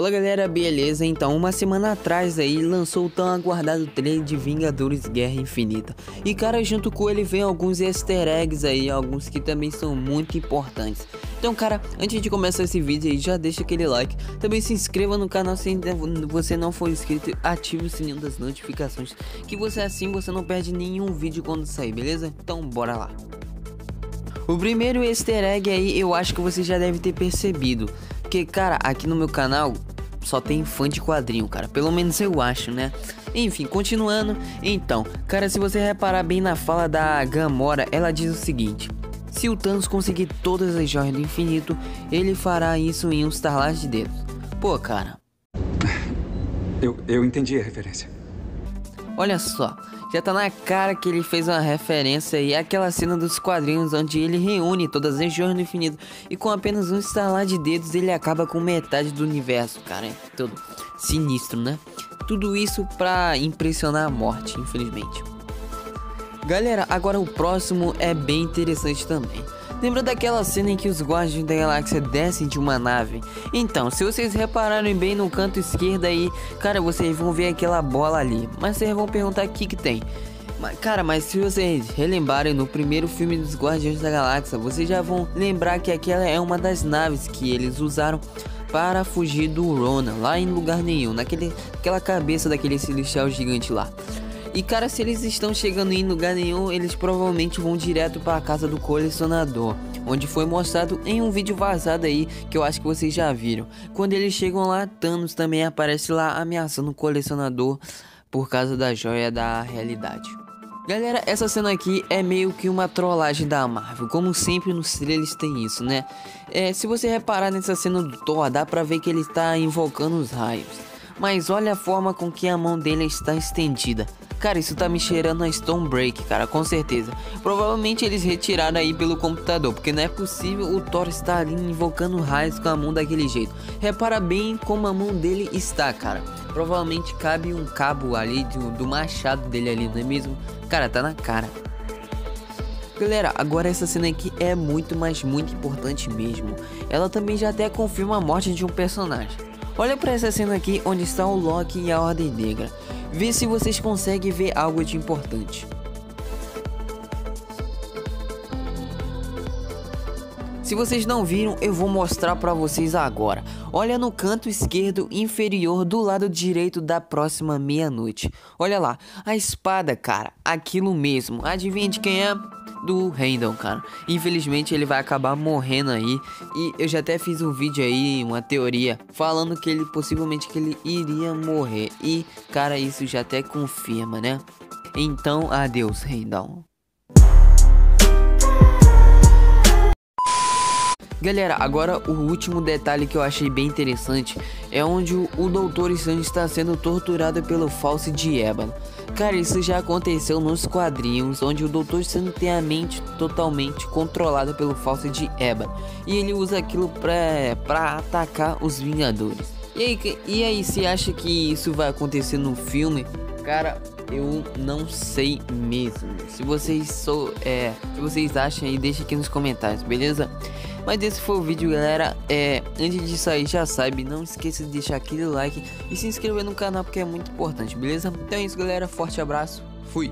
Fala galera, beleza? Então, uma semana atrás aí lançou o tão aguardado trailer de Vingadores Guerra Infinita. E cara, junto com ele vem alguns easter eggs aí, alguns que também são muito importantes. Então, cara, antes de começar esse vídeo aí, já deixa aquele like. Também se inscreva no canal se você não for inscrito, ative o sininho das notificações, que você assim você não perde nenhum vídeo quando sair, beleza? Então, bora lá. O primeiro easter egg aí, eu acho que você já deve ter percebido. Porque, cara, aqui no meu canal só tem fã de quadrinho, cara. Pelo menos eu acho, né? Enfim, continuando. Então, cara, se você reparar bem na fala da Gamora, ela diz o seguinte: Se o Thanos conseguir todas as joias do infinito, ele fará isso em um estalar de dedos. Pô, cara. Eu, eu entendi a referência. Olha só, já tá na cara que ele fez uma referência aí àquela cena dos quadrinhos onde ele reúne todas as joias do infinito e com apenas um estalar de dedos ele acaba com metade do universo, cara. É todo sinistro, né? Tudo isso pra impressionar a morte, infelizmente. Galera, agora o próximo é bem interessante também. Lembra daquela cena em que os Guardiões da Galáxia descem de uma nave? Então, se vocês repararem bem no canto esquerdo aí, cara, vocês vão ver aquela bola ali. Mas vocês vão perguntar o que que tem. Cara, mas se vocês relembrarem no primeiro filme dos Guardiões da Galáxia, vocês já vão lembrar que aquela é uma das naves que eles usaram para fugir do Rona, lá em lugar nenhum, naquele, naquela cabeça daquele celestial gigante lá. E cara, se eles estão chegando em lugar nenhum, eles provavelmente vão direto para a casa do colecionador, onde foi mostrado em um vídeo vazado aí que eu acho que vocês já viram. Quando eles chegam lá, Thanos também aparece lá ameaçando o colecionador por causa da joia da realidade. Galera, essa cena aqui é meio que uma trollagem da Marvel, como sempre nos trailers tem isso, né? É, se você reparar nessa cena do Thor, dá pra ver que ele está invocando os raios. Mas olha a forma com que a mão dele está estendida. Cara, isso tá me cheirando a Stonebreak, cara, com certeza. Provavelmente eles retiraram aí pelo computador, porque não é possível o Thor estar ali invocando raios com a mão daquele jeito. Repara bem como a mão dele está, cara. Provavelmente cabe um cabo ali do, do machado dele ali, não é mesmo? Cara, tá na cara. Galera, agora essa cena aqui é muito, mas muito importante mesmo. Ela também já até confirma a morte de um personagem. Olha para essa cena aqui onde está o Loki e a Ordem Negra. Vê se vocês conseguem ver algo de importante. Se vocês não viram, eu vou mostrar para vocês agora. Olha no canto esquerdo inferior do lado direito da próxima meia-noite. Olha lá, a espada, cara, aquilo mesmo. Adivinha de quem é? do Randall, cara. Infelizmente ele vai acabar morrendo aí. E eu já até fiz um vídeo aí, uma teoria, falando que ele possivelmente que ele iria morrer. E, cara, isso já até confirma, né? Então, adeus, Randall. Galera, agora o último detalhe que eu achei bem interessante é onde o, Doutor Strange está sendo torturado pelo falso de Ébano. Cara, isso já aconteceu nos quadrinhos, onde o Doutor Strange tem a mente totalmente controlada pelo falso de Ébano. E ele usa aquilo pra, pra atacar os Vingadores. E aí, e aí, você acha que isso vai acontecer no filme? Cara, eu não sei mesmo. Se vocês sou, é, se vocês acham aí, deixa aqui nos comentários, beleza? Mas esse foi o vídeo, galera. É, antes de sair, já sabe, não esqueça de deixar aquele like e se inscrever no canal porque é muito importante, beleza? Então é isso, galera. Forte abraço. Fui.